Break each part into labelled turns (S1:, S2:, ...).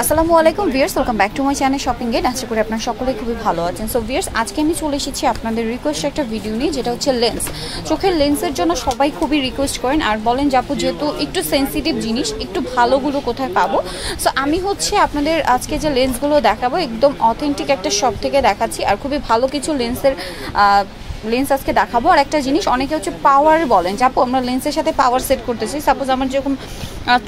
S1: আসসালামু আলাইকুম viewers welcome back to my channel shopping gate আশা করি আপনার সকলেই খুবই ভালো আছেন। সো ভিয়ার্স আজকে আমি চলে এসেছি আপনাদের রিকোয়েস্ট একটা ভিডিও নিয়ে, যেটা হচ্ছে লেন্স চোখের লেন্সের জন্য সবাই খুবই রিকোয়েস্ট করেন। আর বলেন যাপু যেহেতু একটু সেন্সিটিভ জিনিস, একটু ভালোগুলো কোথায় পাবো? সো আমি হচ্ছে আপনাদের আজকে যে লেন্সগুলো দেখাবো, একদম অথেন্টিক একটা শপ থেকে দেখাচ্ছি। আর খুবই ভালো কিছু লেন্সের লেন্স আজকে দেখাবো। আর একটা জিনিস, অনেকে হচ্ছে পাওয়ার বলেন যাব আমরা লেন্সের সাথে পাওয়ার সেট করতেছি সাপোজ আমার যেরকম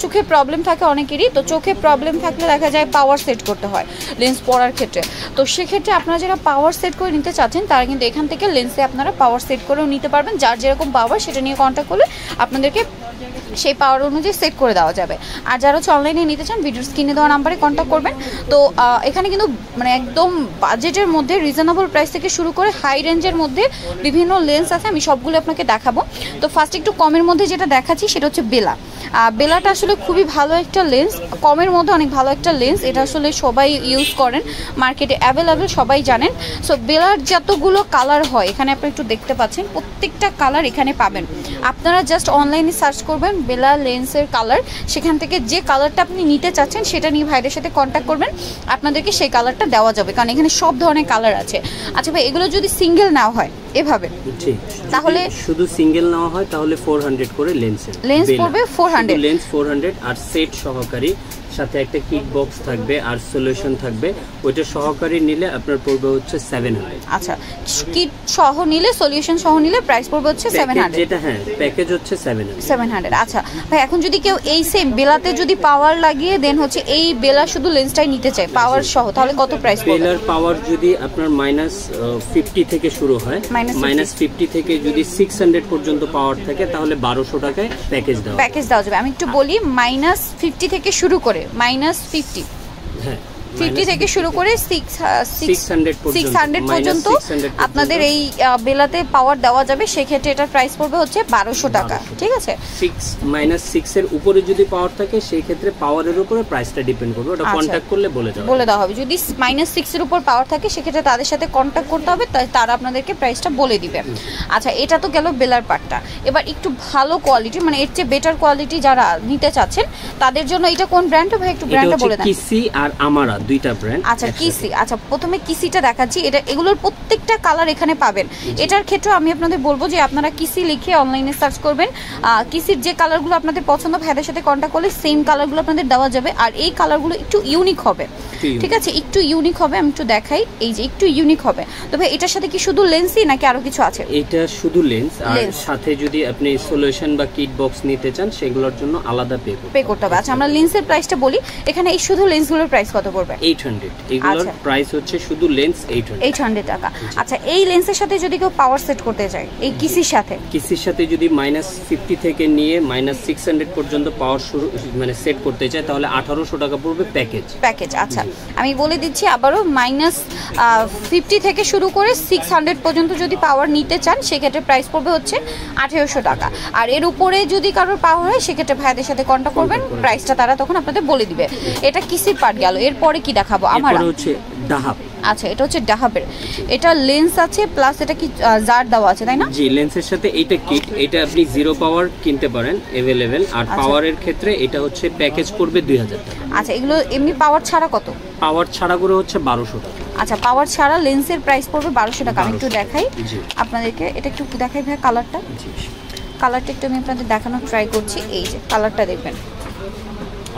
S1: চোখে প্রবলেম থাকে অনেকেরই, তো চোখে প্রবলেম থাকলে দেখা যায় পাওয়ার সেট করতে হয় লেন্স পরার ক্ষেত্রে। তো সেক্ষেত্রে আপনারা যারা পাওয়ার সেট করে নিতে চাচ্ছেন, তারা কিন্তু এখান থেকে লেন্সে আপনারা পাওয়ার সেট করেও নিতে পারবেন। যার যেরকম পাওয়ার সেটা নিয়ে কন্ট্যাক্ট করলে আপনাদেরকে সেই পাওয়ার অনুযায়ী সেট করে দেওয়া যাবে। আর যারা হচ্ছে অনলাইনে নিতে চান ভিডিওর স্ক্রিনে দেওয়া নাম্বারে কন্ট্যাক্ট করবেন। তো এখানে কিন্তু মানে একদম বাজেটের মধ্যে রিজনেবল প্রাইস থেকে শুরু করে হাই রেঞ্জের মধ্যে বিভিন্ন লেন্স আছে, আমি সবগুলো আপনাকে দেখাবো। তো ফার্স্ট একটু কমের মধ্যে যেটা দেখাচ্ছি, সেটা হচ্ছে বেলা বেলাটা আসলে খুবই ভালো একটা লেন্স কমের মধ্যে অনেক ভালো একটা লেন্স এটা আসলে সবাই ইউজ করেন মার্কেটে অ্যাভেলেবেল সবাই জানেন। সো বেলার যতগুলো কালার হয়, এখানে আপনি একটু দেখতে পাচ্ছেন, প্রত্যেকটা কালার এখানে পাবেন। আপনারা জাস্ট অনলাইনে সার্চ করবেন, বেলা লেন্সের কালার সেখান থেকে যে কালারটা আপনি নিতে চাচ্ছেন, সেটা নিয়ে ভাইদের সাথে কন্ট্যাক্ট করবেন, আপনাদেরকে সেই কালারটা দেওয়া যাবে, কারণ এখানে সব ধরনের কালার আছে। আচ্ছা ভাই, এগুলো যদি সিঙ্গেল নেওয়া হয় এভাবে।
S2: ঠিক
S1: তাহলে
S2: শুধু সিঙ্গেল নেওয়া হয় তাহলে 400 করে লেন্স
S1: লেন্স পড়বে 400
S2: লেন্স 400 আর সেট সহকারী সাথে একটা কিট বক্স থাকবে আর সলিউশন থাকবে। ওইটা সহকারী নিলে আপনার পড়বে হচ্ছে 700
S1: আচ্ছা কিট সহ নিলে সলিউশন সহ নিলে প্রাইস পড়বে হচ্ছে 700
S2: যেটা হ্যাঁ প্যাকেজ হচ্ছে 700
S1: 700 আচ্ছা ভাই এখন যদি কেউ এই সেম বেলাতে যদি পাওয়ার লাগিয়ে দেন হচ্ছে এই বেলা শুধু লেন্সটাই নিতে চায় পাওয়ার সহ তাহলে কত প্রাইস পড়বে?
S2: বেলার পাওয়ার যদি আপনার মাইনাস 50 থেকে শুরু হয় মাইনাস 50 থেকে যদি 600 পর্যন্ত পাওয়ার থাকে তাহলে 1200 টাকায় প্যাকেজ দেওয়া
S1: প্যাকেজ দেওয়া যাবে। আমি একটু বলি মাইনাস 50 থেকে শুরু করে মাইনাস ফিফটি
S2: হ্যাঁ
S1: ফিফটি থেকে শুরু করে সিক্স সিক্স হান্ড্রেড পর্যন্ত আপনাদের এই বেলাতে পাওয়ার দেওয়া যাবে। সেক্ষেত্রে এটার প্রাইস পড়বে হচ্ছে বারোশো টাকা। ঠিক আছে?
S2: সিক্স মাইনাস উপরে যদি পাওয়ার থাকে সেই ক্ষেত্রে পাওয়ারের উপরে প্রাইসটা ডিপেন্ড করবে। ওটা কন্ট্যাক্ট করলে বলে দেওয়া
S1: বলে দেওয়া হবে। যদি মাইনাস উপর পাওয়ার থাকে সেক্ষেত্রে তাদের সাথে কন্ট্যাক্ট করতে হবে তারা আপনাদেরকে প্রাইসটা বলে দিবে। আচ্ছা এটা তো গেল বেলার পার্টটা এবার একটু ভালো কোয়ালিটি মানে এর চেয়ে বেটার কোয়ালিটি যারা নিতে চাচ্ছেন তাদের জন্য এটা কোন ব্র্যান্ড ভাই একটু ব্র্যান্ডটা বলে দেন।
S2: কিসি আর আমারা দুইটা ব্র্যান্ড
S1: আচ্ছা কিসি আচ্ছা প্রথমে কিসিটা দেখাচ্ছি। এটা এগুলোর প্রত্যেকটা কালার এখানে পাবেন। এটার ক্ষেত্রে আমি আপনাদের বলব যে আপনারা কিসি লিখে অনলাইনে সার্চ করবেন। কিসির যে কালারগুলো আপনাদের পছন্দ ভাইদের সাথে কন্ট্যাক্ট করলে সেম কালারগুলো আপনাদের দেওয়া যাবে। আর এই কালারগুলো একটু ইউনিক হবে। ঠিক আছে? একটু ইউনিক হবে আমি একটু দেখাই। এই যে একটু ইউনিক হবে। তবে এটার সাথে কি শুধু লেন্সই নাকি আরও কিছু আছে?
S2: এটা শুধু লেন্স আর সাথে যদি আপনি সলিউশন বা কিট বক্স নিতে চান সেগুলোর জন্য আলাদা পে করতে
S1: পে করতে হবে। আচ্ছা আমরা লেন্সের প্রাইসটা বলি। এখানে এই শুধু লেন্সগুলোর প্রাইস কত পড়বে?
S2: 800 এগুলোর প্রাইস হচ্ছে শুধু লেন্স 800
S1: 800 টাকা। আচ্ছা এই লেন্সের সাথে যদি কেউ পাওয়ার সেট করতে চায় এই কিসির সাথে?
S2: কিসির সাথে যদি মাইনাস ফিফটি থেকে নিয়ে মাইনাস সিক্স হান্ড্রেড পর্যন্ত পাওয়ার শুরু মানে সেট করতে চায় তাহলে আঠারোশো টাকা পড়বে প্যাকেজ
S1: প্যাকেজ আচ্ছা। আমি বলে দিচ্ছি আবারও মাইনাস ফিফটি থেকে শুরু করে সিক্স হান্ড্রেড পর্যন্ত যদি পাওয়ার নিতে চান সেক্ষেত্রে প্রাইস পড়বে হচ্ছে আঠেরোশো টাকা। আর এর উপরে যদি কারোর পাওয়ার হয় সেক্ষেত্রে ভাইদের সাথে কন্ট্যাক্ট করবেন। প্রাইসটা তারা তখন আপনাদের বলে দিবে। এটা কিসির পার্ট গেল? এরপরে কি দেখাবো আমার
S2: হচ্ছে ডাহাব
S1: আচ্ছা এটা হচ্ছে ডাহাবের এটা লেন্স আছে প্লাস এটা কি জার দেওয়া আছে তাই না
S2: জি লেন্সের সাথে এইটা কিট এটা আপনি জিরো পাওয়ার কিনতে পারেন अवेलेबल আর পাওয়ারের ক্ষেত্রে এটা হচ্ছে প্যাকেজ পড়বে 2000 টাকা
S1: আচ্ছা এগুলো এমনি পাওয়ার ছাড়া কত
S2: পাওয়ার ছাড়া করে হচ্ছে 1200 টাকা
S1: আচ্ছা পাওয়ার ছাড়া লেন্সের প্রাইস পড়বে 1200 টাকা আমি একটু দেখাই আপনাদেরকে এটা একটু দেখাই ভাই কালারটা কালারটা একটু আমি আপনাদের দেখানোর ট্রাই করছি এই যে কালারটা দেখবেন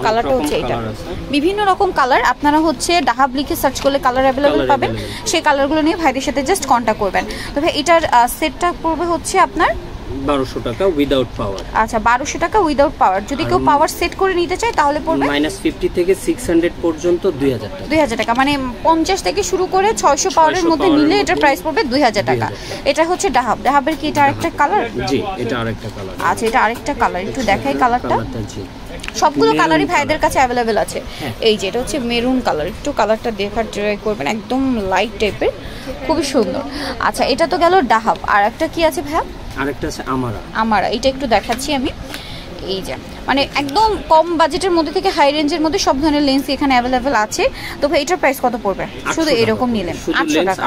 S1: কালারটা হচ্ছে এটা। বিভিন্ন রকম কালার আপনারা হচ্ছে ডাহাব লিখে সার্চ করলে কালার অ্যাভেলেবেল পাবেন। সেই কালারগুলো নিয়ে ভাইদের সাথে জাস্ট কন্ট্যাক্ট করবেন। তবে এটার সেটটা পড়বে হচ্ছে আপনার?
S2: বারোশো টাকা উইদাউট পাওয়ার
S1: আচ্ছা বারোশো টাকা উইদাউট পাওয়ার যদি কেউ পাওয়ার সেট করে নিতে চায় তাহলে পড়বে?
S2: মাইনাস ফিফটি থেকে সিক্স হান্ড্রেড পর্যন্ত দুই হাজার টাকা।
S1: দুই হাজার টাকা। মানে পঞ্চাশ থেকে শুরু করে ছয়শো পাওয়ারের মধ্যে নিলে এটার প্রাইস পড়বে দুই হাজার টাকা। এটা হচ্ছে ডাহাব। ডাহাবের কি এটা আরেকটা কালার
S2: জি এটা আরেকটা কালার
S1: আচ্ছা এটা আরেকটা কালার একটু দেখাই কালারটা সবগুলো কালারই ভাইদের কাছে অ্যাভেলেবেল আছে। এই যে এটা হচ্ছে মেরুন কালার একটু কালারটা দেখার ট্রাই করবেন একদম লাইট টাইপের খুবই সুন্দর। আচ্ছা এটা তো গেল ডাহাব। আর একটা কি আছে ভাইয়া?
S2: আরেকটা আছে আমারা।
S1: আমারা এটা একটু দেখাচ্ছি আমি। এই যে মানে একদম কম বাজেটের মধ্যে থেকে হাই রেঞ্জের মধ্যে সব ধরনের লেন্স এখানে অ্যাভেলেবেল আছে। তো ভাই এটার প্রাইস কত পড়বে? শুধু এরকম নিলে আটশো টাকা।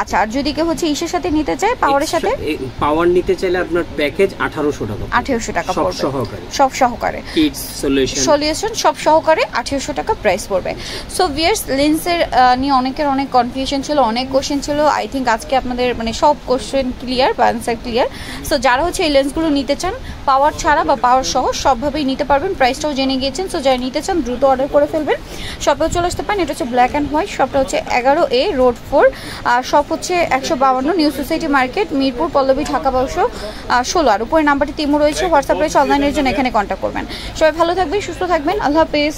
S1: আচ্ছা আর যদি কেউ হচ্ছে ইসের সাথে নিতে চায় পাওয়ারের সাথে?
S2: পাওয়ার নিতে চাইলে আপনার প্যাকেজ আঠারোশো টাকা
S1: আঠেরোশো টাকা
S2: সব
S1: পড়বে।
S2: সহকারে।
S1: সব সহকারে।
S2: সলিউশন
S1: সলিউশন সব সহকারে আঠেরোশো টাকা প্রাইস পড়বে। সো ভিয়ার্স লেন্সের নিয়ে অনেকের অনেক কনফিউশন ছিল অনেক কোশ্চেন ছিল। আই থিঙ্ক আজকে আপনাদের মানে সব কোশ্চেন ক্লিয়ার বা অ্যান্সার ক্লিয়ার সো যারা হচ্ছে এই লেন্সগুলো নিতে চান পাওয়ার ছাড়া বা পাওয়ার সহ সবভাবেই নিতে পারবেন। প্রাইসটাও জেনে গিয়েছেন সো যারা নিতে চান দ্রুত অর্ডার করে ফেলবেন। শপেও চলে আসতে পারেন, এটা হচ্ছে ব্ল্যাক অ্যান্ড হোয়াইট শপটা হচ্ছে এগারো এ রোড ফোর শপ হচ্ছে একশো বাউান্ন New Society Market Mirpur, Pallabi, Dhaka বারোশো ষোলো। আর উপরে নাম্বারটি তিমু রয়েছে হোয়াটসঅ্যাপ রয়েছে অনলাইনের জন্য এখানে কন্ট্যাক্ট করবেন। সবাই ভালো থাকবেন, সুস্থ থাকবেন, আল্লাহ হাফেজ।